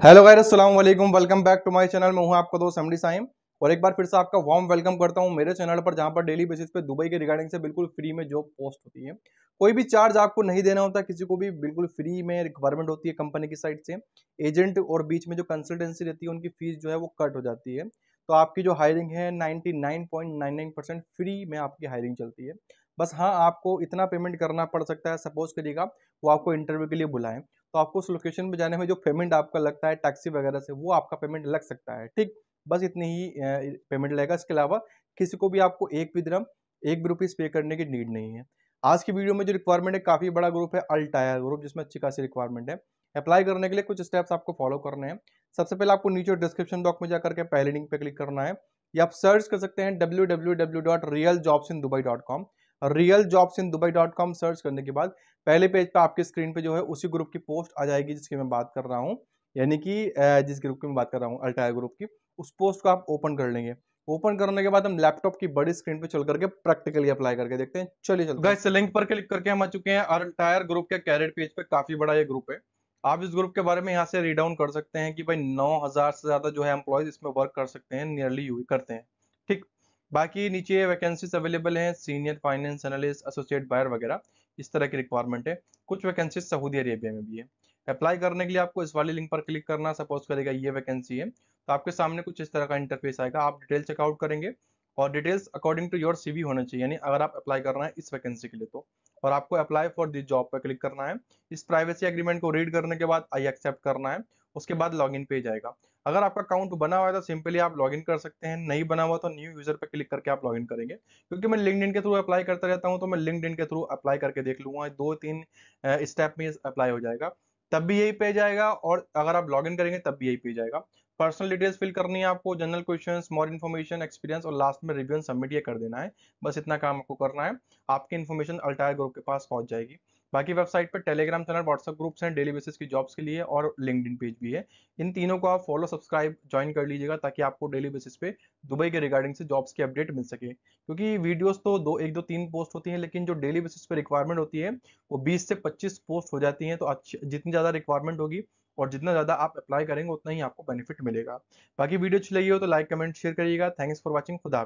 Hello guys अस्सलाम वालेकुम back to my channel मैं हूँ आपका दोस्त एमडी साइम और एक बार फिर से आपका वार्म वेलकम करता हूँ मेरे चैनल पर, जहाँ पर डेली बेसिस पे दुबई के रिगार्डिंग से बिल्कुल फ्री में जॉब पोस्ट होती है। कोई भी चार्ज आपको नहीं देना होता, किसी को भी बिल्कुल फ्री में रिक्वायरमेंट होती है कंपनी की साइड से। एजेंट और बीच में जो कंसल्टेंसी रहती है, उनकी फ़ीस जो है वो कट हो जाती है। तो आपकी जो हायरिंग है नाइन्टी फ्री में आपकी हायरिंग चलती है। बस हाँ आपको इतना पेमेंट करना पड़ सकता है। सपोज़ करिएगा, वो आपको इंटरव्यू के लिए बुलाएँ। तो आपको उस लोकेशन पे जाने में जो पेमेंट आपका लगता है टैक्सी वगैरह से, वो आपका पेमेंट लग सकता है, ठीक? बस इतनी ही पेमेंट लगेगा। इसके अलावा किसी को भी आपको एक भी दिनम एक भी रुपीज़ पे करने की नीड नहीं है। आज की वीडियो में जो रिक्वायरमेंट है, काफ़ी बड़ा ग्रुप है अल्टायर ग्रुप जिसमें अच्छी खासी रिक्वायरमेंट है। अप्लाई करने के लिए कुछ स्टेप्स आपको फॉलो करने हैं। सबसे पहले आपको नीचे डिस्क्रिप्शन बॉक्स में जाकर के पहले लिंक पे क्लिक करना है। या आप सर्च कर सकते हैं W W W dot real jobs in Dubai dot com real jobs in Dubai dot com search करने के बाद, पहले पेज पे आपके स्क्रीन पे जो है उसी ग्रुप की पोस्ट आ जाएगी जिसकी मैं बात कर रहा हूँ। यानी कि जिस ग्रुप की मैं बात कर रहा हूँ अल्टायर ग्रुप की, उस पोस्ट को आप ओपन कर लेंगे। ओपन करने के बाद हम लैपटॉप की बड़ी स्क्रीन पे चल करके प्रैक्टिकली अप्लाई करके देखते हैं। चलिए चलते हैं। इस लिंक पर क्लिक करके हम आ चुके हैं। अल्टायर ग्रुप के कैरियर पेज पे काफ़ी बड़ा ये ग्रुप है। आप इस ग्रुप के बारे में यहाँ से रीड डाउन कर सकते हैं कि भाई 9000 से ज़्यादा जो है एम्प्लॉयज़ इसमें वर्क कर सकते हैं नियरली करते हैं। बाकी नीचे वैकेंसीज अवेलेबल हैं senior finance analyst associate buyer वगैरह, इस तरह की रिक्वायरमेंट है। कुछ वैकेंसीज सऊदी अरेबिया में भी है। अप्लाई करने के लिए आपको इस वाले लिंक पर क्लिक करना सपोज़ करेगा ये वैकेंसी है तो आपके सामने कुछ इस तरह का इंटरफेस आएगा। आप डिटेल चेकआउट करेंगे और details according to your CV होना चाहिए, यानी अगर आप अप्लाई कर रहे हैं इस वैकेंसी के लिए तो। और आपको अप्लाई फॉर दिस जॉब पर क्लिक करना है। इस प्राइवेसी एग्रीमेंट को रीड करने के बाद आई एक्सेप्ट करना है। उसके बाद लॉगिन पेज आएगा अगर आपका अकाउंट बना हुआ है तो सिंपली आप लॉगिन कर सकते हैं। नहीं बना हुआ तो न्यू यूज़र पर क्लिक करके आप लॉगिन करेंगे। क्योंकि मैं लिंक्डइन के थ्रू अप्लाई करता रहता हूँ तो मैं लिंक्डइन के थ्रू अप्लाई करके देख लूँगा। दो तीन स्टेप में अप्लाई हो जाएगा। तब भी यही पेज आएगा और अगर आप लॉगिन करेंगे, तब भी यही पेज आएगा पर्सनल डिटेल्स फिल करनी है आपको general questions more information experience और लास्ट में रिव्यू सबमिट ये कर देना है। बस इतना काम आपको करना है। आपकी इन्फॉर्मेशन अल्टायर ग्रुप के पास पहुँच जाएगी। बाकी वेबसाइट पर टेलीग्राम चैनल, व्हाट्सएप ग्रुप्स हैं, डेली बेसिस की जॉब्स के लिए और लिंकड पेज भी है। इन तीनों को आप फॉलो, सब्सक्राइब ज्वाइन कर लीजिएगा ताकि आपको डेली बेसिस पे दुबई के रिगार्डिंग से जॉब्स की अपडेट मिल सके। क्योंकि वीडियोस तो दो, एक दो तीन पोस्ट होती हैं, लेकिन जो डेली बेसिस पे रिक्वायरमेंट होती है, वो बीस से पच्चीस पोस्ट हो जाती हैं तो अच्छी, जितनी ज़्यादा रिक्वायरमेंट होगी और जितना ज़्यादा आप अप्लाई करेंगे, उतना ही आपको बेनिफिट मिलेगा। बाकी वीडियो अच्छी लगी हो तो लाइक, कमेंट, शेयर करिएगा। Thanks for watching. खुदा